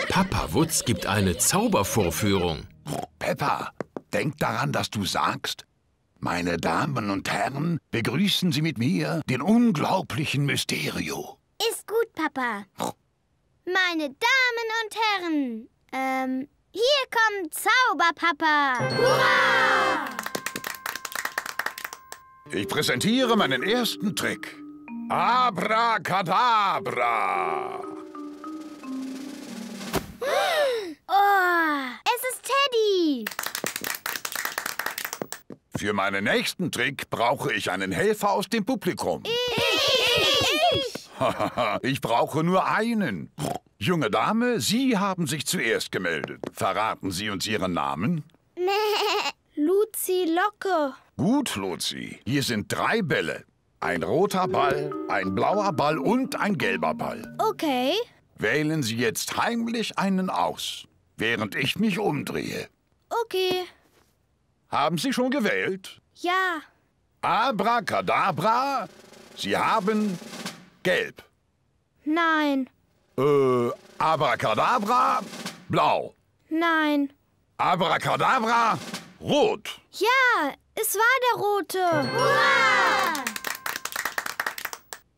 Papa Wutz gibt eine Zaubervorführung. Peppa, denk daran, dass du sagst, meine Damen und Herren, begrüßen Sie mit mir den unglaublichen Mysterio. Ist gut, Papa. Meine Damen und Herren, ähm, hier kommt Zauberpapa. Hurra! Ich präsentiere meinen ersten Trick. Abracadabra. Oh, es ist Teddy. Für meinen nächsten Trick brauche ich einen Helfer aus dem Publikum. ich brauche nur einen. Junge Dame, Sie haben sich zuerst gemeldet. Verraten Sie uns Ihren Namen? Luzi Locke. Gut, Luzi. Hier sind drei Bälle. Ein roter Ball, ein blauer Ball und ein gelber Ball. Okay. Wählen Sie jetzt heimlich einen aus, während ich mich umdrehe. Okay. Haben Sie schon gewählt? Ja. Abracadabra, Sie haben gelb. Nein. Äh, Abracadabra, blau. Nein. Abracadabra, rot. Ja, es war der rote. Hurra!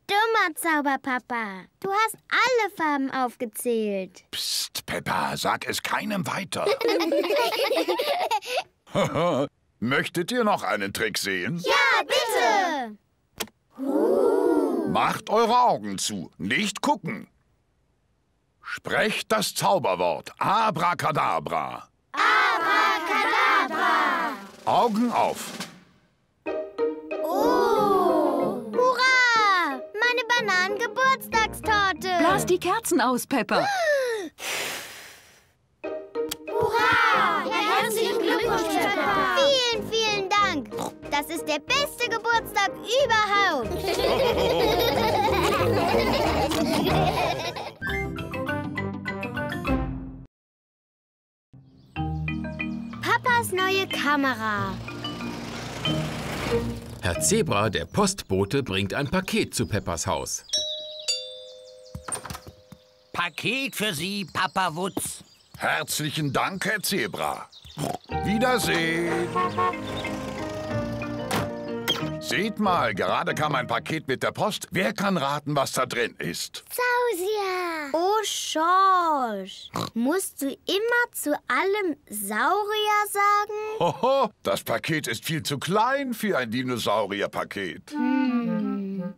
Dummer Zauberpapa. Du hast alle Farben aufgezählt. Psst, Peppa, sag es keinem weiter. Möchtet ihr noch einen Trick sehen? Ja, bitte! Uh. Macht eure Augen zu, nicht gucken. Sprecht das Zauberwort Abracadabra. Abracadabra! Augen auf. Oh! Hurra! Meine Bananengeburtstagstorte! Blas die Kerzen aus, Pepper. Peppa! Vielen, vielen Dank. Das ist der beste Geburtstag überhaupt. Papas neue Kamera. Herr Zebra, der Postbote, bringt ein Paket zu Peppas Haus. Paket für Sie, Papa Wutz. Herzlichen Dank, Herr Zebra. Wiedersehen. Seht mal, gerade kam ein Paket mit der Post. Wer kann raten, was da drin ist? Sausia. Oh, Schorsch. Musst du immer zu allem Saurier sagen? Hoho, das Paket ist viel zu klein für ein Dinosaurierpaket.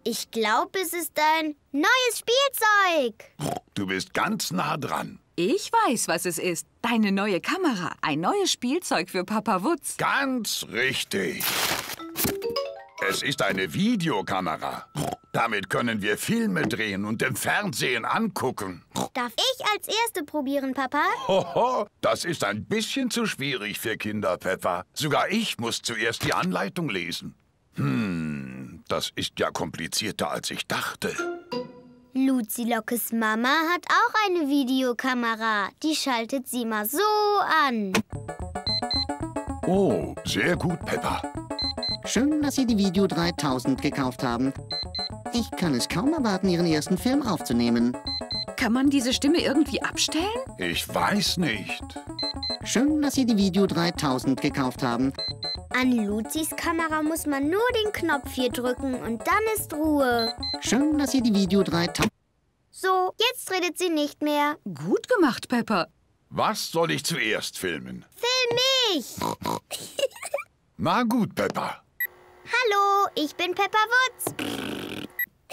Ich glaube, es ist ein neues Spielzeug. Du bist ganz nah dran. Ich weiß, was es ist. Deine neue Kamera. Ein neues Spielzeug für Papa Wutz. Ganz richtig. Es ist eine Videokamera. Damit können wir Filme drehen und im Fernsehen angucken. Darf ich als Erste probieren, Papa? Hoho, das ist ein bisschen zu schwierig für Kinder, Peppa. Sogar ich muss zuerst die Anleitung lesen. Hm, das ist ja komplizierter, als ich dachte. Luzi Lockes Mama hat auch eine Videokamera. Die schaltet sie mal so an. Oh, sehr gut, Peppa. Schön, dass Sie die Video 3000 gekauft haben. Ich kann es kaum erwarten, Ihren ersten Film aufzunehmen. Kann man diese Stimme irgendwie abstellen? Ich weiß nicht. Schön, dass Sie die Video 3000 gekauft haben. An Luzis Kamera muss man nur den Knopf hier drücken und dann ist Ruhe. Schön, dass Sie die Video 3000... So, jetzt redet sie nicht mehr. Gut gemacht, Pepper. Was soll ich zuerst filmen? Film mich! Na gut, Peppa. Hallo, ich bin Peppa Wutz.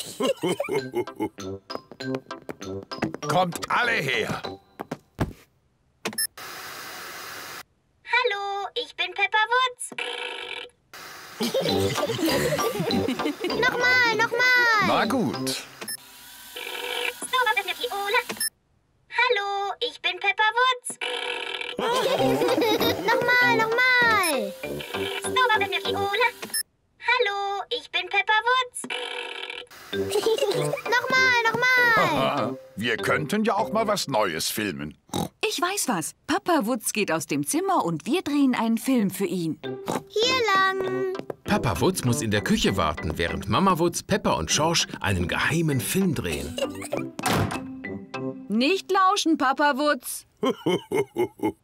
Kommt alle her. Hallo, ich bin Peppa Wutz. Nochmal, nochmal. Na gut. Hallo, ich bin Peppa Wutz. nochmal, nochmal. Hallo, ich bin Peppa Wutz. nochmal, nochmal. Wir könnten ja auch mal was Neues filmen. Ich weiß was. Papa Wutz geht aus dem Zimmer und wir drehen einen Film für ihn. Hier lang. Papa Wutz muss in der Küche warten, während Mama Wutz, Peppa und Schorsch einen geheimen Film drehen. Nicht lauschen, Papa Wutz.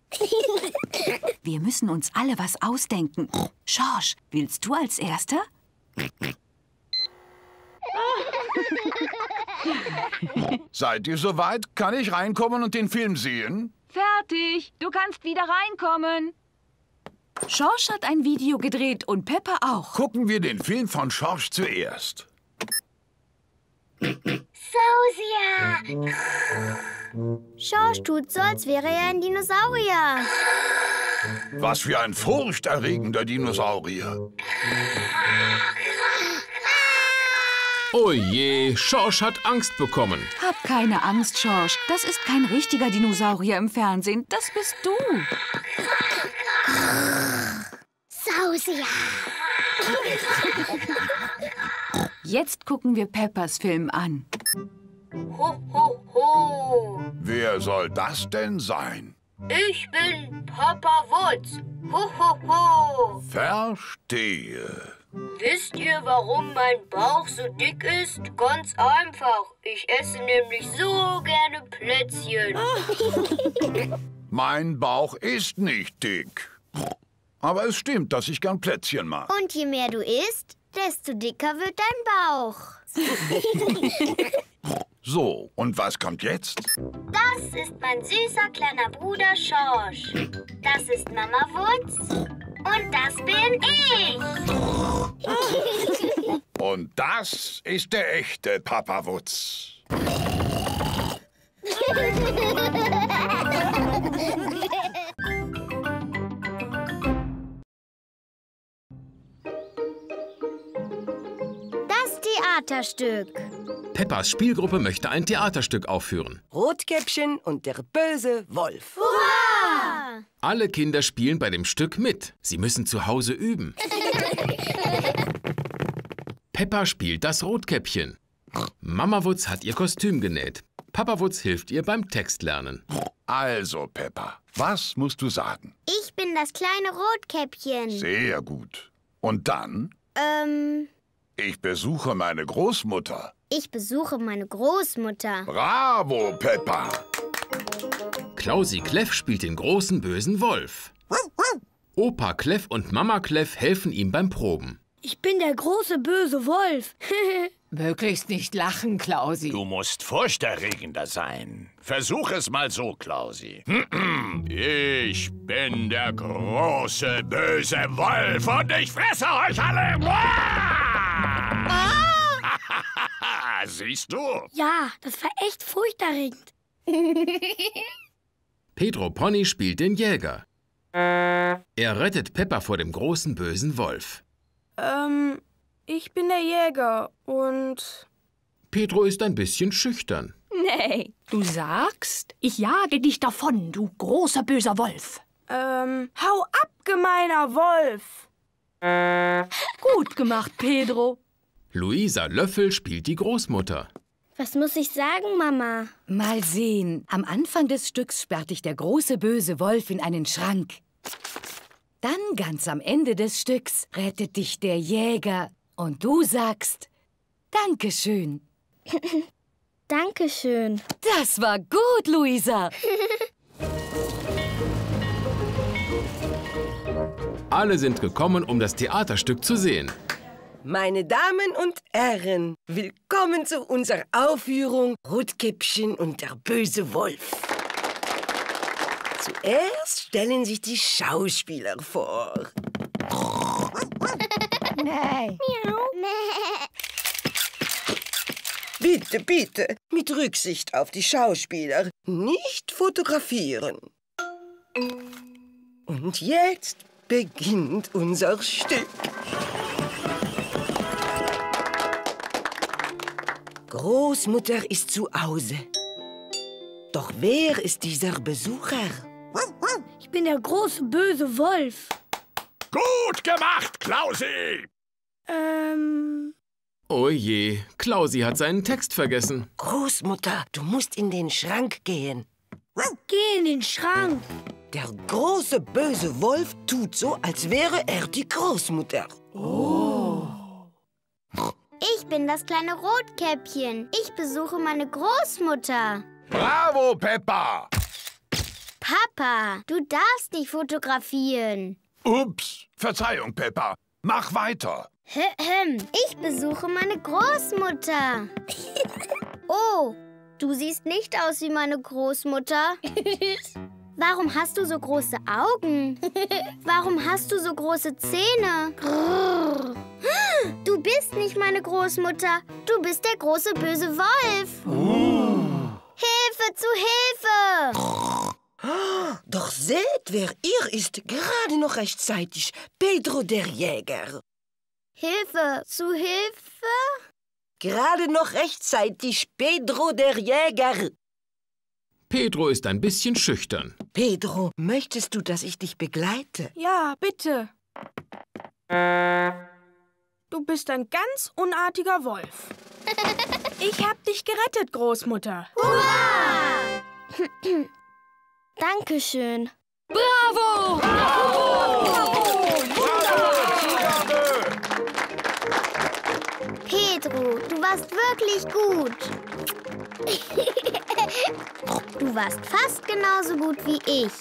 Wir müssen uns alle was ausdenken. Schorsch, willst du als Erster? Seid ihr soweit? Kann ich reinkommen und den Film sehen? Fertig. Du kannst wieder reinkommen. Schorsch hat ein Video gedreht und Peppa auch. Gucken wir den Film von Schorsch zuerst. Sausia. Schorsch tut so, als wäre er ein Dinosaurier. Was für ein furchterregender Dinosaurier. Oh je, Schorsch hat Angst bekommen. Hab keine Angst, Schorsch. Das ist kein richtiger Dinosaurier im Fernsehen. Das bist du. Sausia. Jetzt gucken wir Peppers Film an. Ho, ho, ho. Wer soll das denn sein? Ich bin Papa Wutz. Ho, ho, ho. Verstehe. Wisst ihr, warum mein Bauch so dick ist? Ganz einfach. Ich esse nämlich so gerne Plätzchen. Mein Bauch ist nicht dick. Aber es stimmt, dass ich gern Plätzchen mag. Und je mehr du isst, desto dicker wird dein Bauch. So, und was kommt jetzt? Das ist mein süßer kleiner Bruder Schorsch. Das ist Mama Wutz. Und das bin ich. Und das ist der echte Papa Wutz. Theaterstück. Peppas Spielgruppe möchte ein Theaterstück aufführen. Rotkäppchen und der böse Wolf. Alle Kinder spielen bei dem Stück mit. Sie müssen zu Hause üben. Peppa spielt das Rotkäppchen. Mama Wutz hat ihr Kostüm genäht. Papa Wutz hilft ihr beim Textlernen. Also, Peppa, was musst du sagen? Ich bin das kleine Rotkäppchen. Sehr gut. Und dann? Ähm, Ich besuche meine Großmutter. ich besuche meine Großmutter. Bravo, Peppa. Klausi Kleff spielt den großen bösen Wolf. Opa Kleff und Mama Kleff helfen ihm beim Proben. Ich bin der große böse Wolf. Möglichst nicht lachen, Klausi. Du musst furchterregender sein. Versuch es mal so, Klausi. Ich bin der große, böse Wolf und ich fresse euch alle. Siehst du? ja, das war echt furchterregend. Pedro Pony spielt den Jäger. Er rettet Peppa vor dem großen bösen Wolf. Ähm, ich bin der Jäger und... Pedro ist ein bisschen schüchtern. Nee, du sagst, ich jage dich davon, du großer böser Wolf. Ähm, hau ab, gemeiner Wolf. Gut gemacht, Pedro. Luisa Löffel spielt die Großmutter. Was muss ich sagen, Mama? Mal sehen. Am Anfang des Stücks sperrt dich der große böse Wolf in einen Schrank. Dann ganz am Ende des Stücks rettet dich der Jäger und du sagst Dankeschön. Dankeschön. Das war gut, Luisa. Alle sind gekommen, um das Theaterstück zu sehen. Meine Damen und Herren, willkommen zu unserer Aufführung Rotkäppchen und der böse Wolf. Zuerst stellen sich die Schauspieler vor. Nein. Bitte, bitte, mit Rücksicht auf die Schauspieler, nicht fotografieren. Und jetzt beginnt unser Stück. Großmutter ist zu Hause. Doch wer ist dieser Besucher? Ich bin der große böse Wolf. Gut gemacht, Klausi! Ähm, Oh je, Klausi hat seinen Text vergessen. Großmutter, du musst in den Schrank gehen. geh in den Schrank. Der große böse Wolf tut so, als wäre er die Großmutter. Ich bin das kleine Rotkäppchen. Ich besuche meine Großmutter. Bravo, Peppa. Papa, du darfst nicht fotografieren. Ups, Verzeihung, Peppa. Mach weiter. Ich besuche meine Großmutter. Oh, du siehst nicht aus wie meine Großmutter. Warum hast du so große Augen? Warum hast du so große Zähne? Du bist nicht meine Großmutter. Du bist der große böse Wolf. Hilfe zu Hilfe! Doch seht, wer ihr ist, gerade noch rechtzeitig. Pedro der Jäger. Hilfe zu Hilfe? Gerade noch rechtzeitig Pedro der Jäger. Pedro ist ein bisschen schüchtern. Pedro, möchtest du, dass ich dich begleite? Ja, bitte. Du bist ein ganz unartiger Wolf. Ich hab dich gerettet, Großmutter. Hurra! Dankeschön. Bravo! Pedro, du warst wirklich gut. Du warst fast genauso gut wie ich.